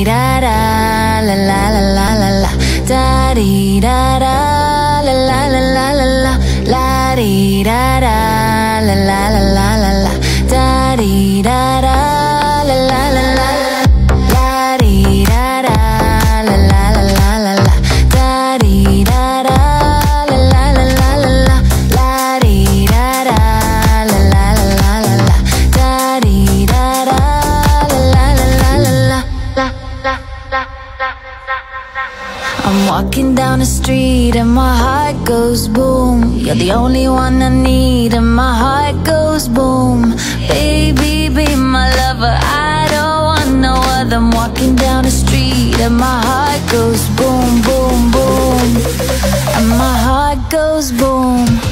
di da da la la la la la la da di da da la la la la la la la di da da la la la la la la da di da da la la la la la la la di da la la la la la la la di da da la la la la la la di da la la la la la la I'm walking down the street and my heart goes boom. You're the only one I need and my heart goes boom. Baby, be my lover. I don't want no other. I'm walking down the street and my heart goes boom, boom, boom. And my heart goes boom.